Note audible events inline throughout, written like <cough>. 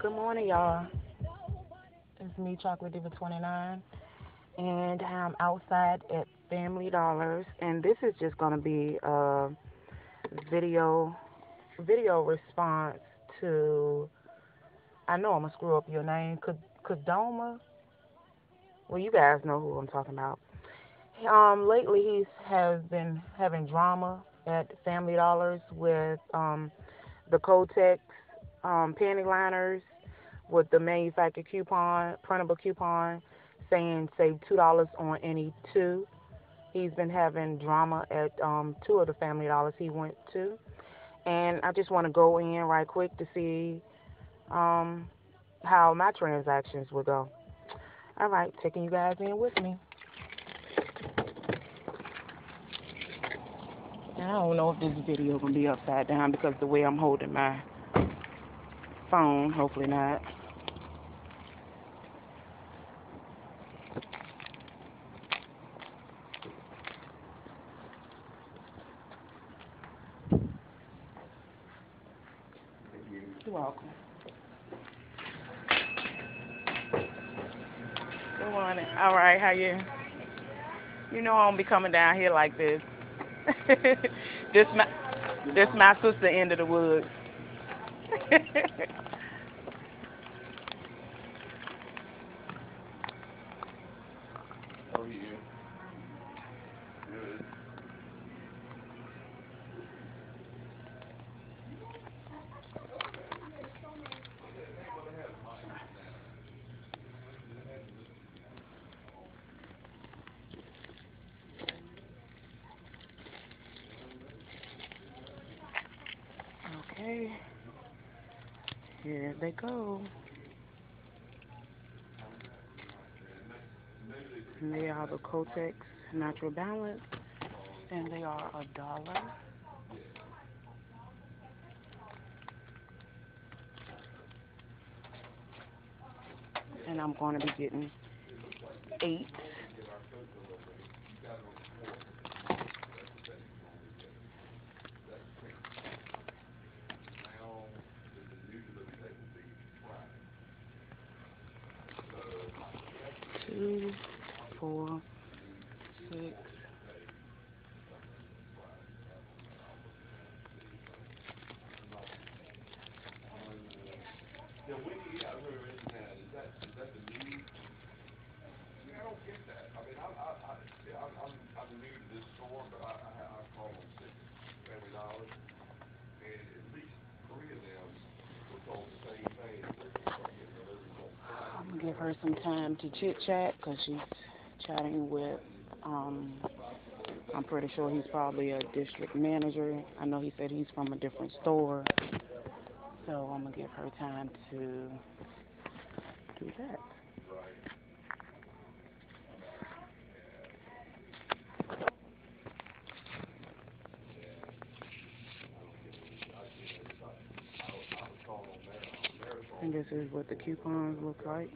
Good morning, y'all. It's me, Chocolate Diva 29, and I'm outside at Family Dollars, and this is just gonna be a video video response to. I know I'm gonna screw up your name, Kadoma. Well, you guys know who I'm talking about. Um, lately he has been having drama at Family Dollars with um the Kotex um, panty liners with the manufacturer coupon, printable coupon, saying save two dollars on any two. He's been having drama at um, two of the Family Dollars he went to, and I just want to go in right quick to see um, how my transactions will go. All right, taking you guys in with me. I don't know if this video gonna be upside down because the way I'm holding my phone. Hopefully not. You're welcome. Good morning. All right, how you? You know I don't be coming down here like this. <laughs> this my this my sister end of the woods. How are you? Good. Okay. Here they go. And they are the Kotex Natural Balance. And they are a dollar. And I'm going to be getting eight. Two, four, six. Yeah, Wendy, yeah, I remember reading that. Is that, is that the new? Yeah, I don't get that. I'm, new to this store, but I, I, I call six family dollars. And at least three of them. I'm gonna give her some time to chit chat because she's chatting with. Um, I'm pretty sure he's probably a district manager. I know he said he's from a different store, so I'm gonna give her time to do that. And this is what the coupons look like.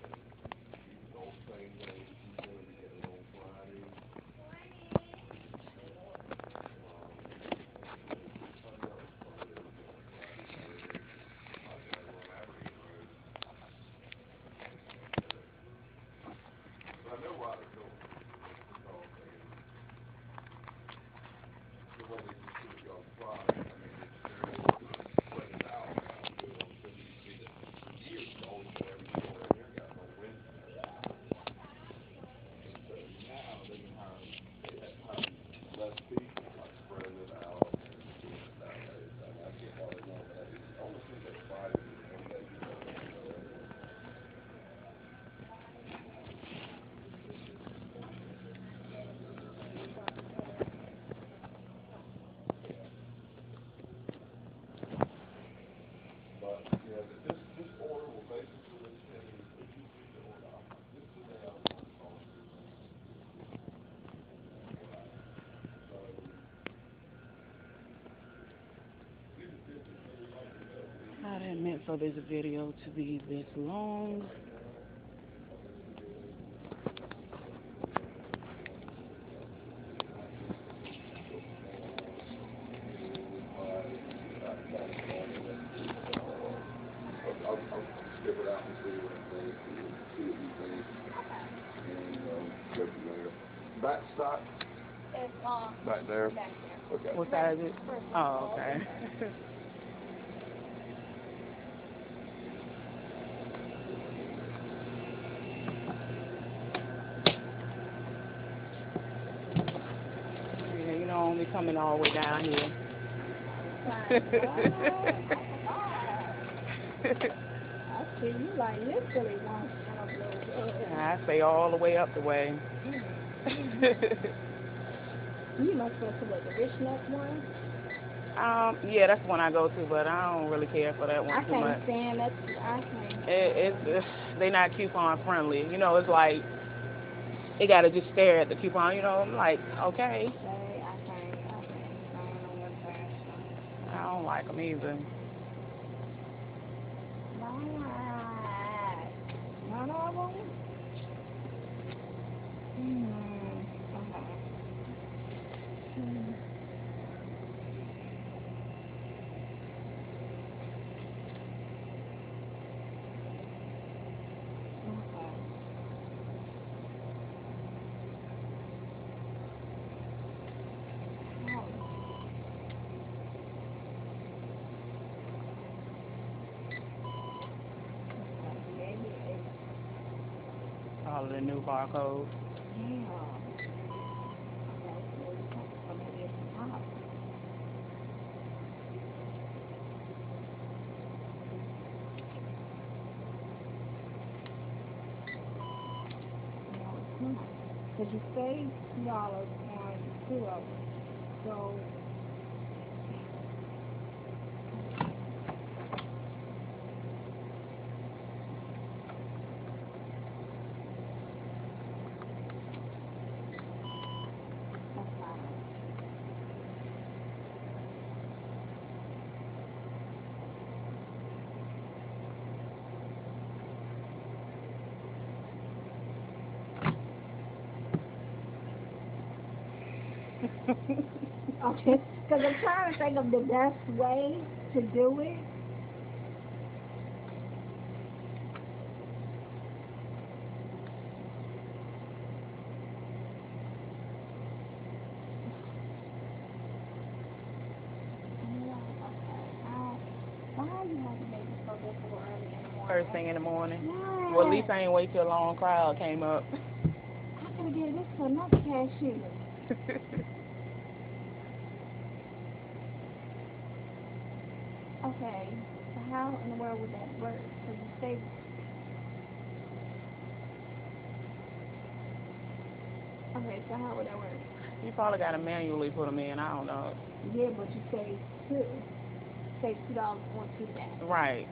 I didn't meant for this video to be this long. Back stock? It's long. Back there? Back there. Okay. What side is it? Oh, okay. <laughs> you coming all the way down here. I. <laughs> I say all the way up the way. You must go to what, the Rich Nut one? um, yeah, that's the one I go to, but I don't really care for that I one too can't much. stand that. I can't. It, it's, it's <laughs> they not coupon friendly. You know, it's like they gotta just stare at the coupon. You know, I'm like, okay, Say, I can't. I can't. I don't know what fashion. I don't like them either. Right. None of them? Hmm. Okay. Hmm. Okay. Oh. Okay, maybe it's All of the new barcodes. Yeah. Okay, so it's not somebody at the top. No, it's not. Cause you saved two dollars on two of them, so. That's not it. <laughs> Okay, because I'm trying to think of the best way to do it. Yeah, okay. Why you have to make it so difficult early in the morning? First thing in the morning. Yeah. Well, at least I ain't wait till a long crowd came up. I could have did this for another cashier. <laughs> Okay, so how in the world would that work? So you say Okay, so how would that work? you probably gotta manually put them in. I don't know. Yeah, but you say two. Say two dollars one two that. Right.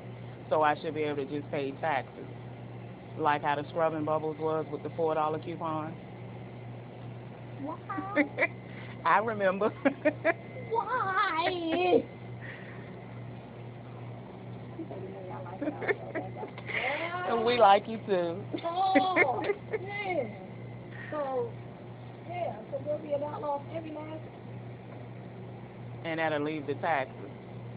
So I should be able to just pay taxes, like how the scrubbing bubbles was with the four dollar coupon. Why? <laughs> I remember. <laughs> Why? And we like you too. Oh, man. So, yeah, so we'll be a dollar off every last. and that'll leave the taxes.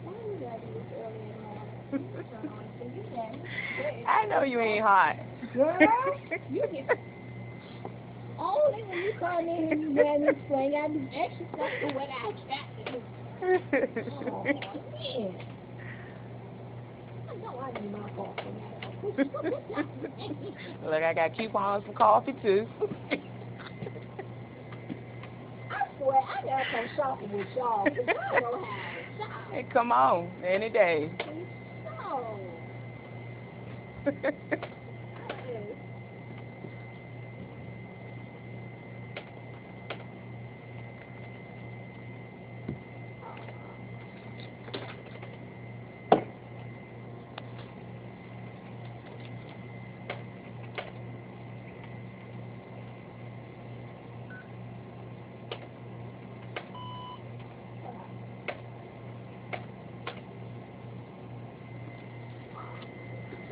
Why you gotta do this early in the morning? You turn on the TV, Daddy. I know you ain't hot. <laughs> Girl, you get. Only when you come in and you wear this thing, I do extra stuff to what I got to do. <laughs> Oh, man. <laughs> Look, I got coupons for coffee too. I swear, I gotta come shopping with y'all. I know how come on, any day. <laughs>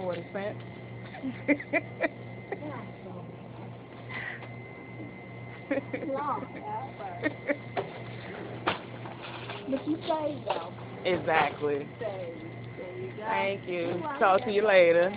40 cents. but you saved though. Exactly. Save. There you go. Thank you. Talk to you later.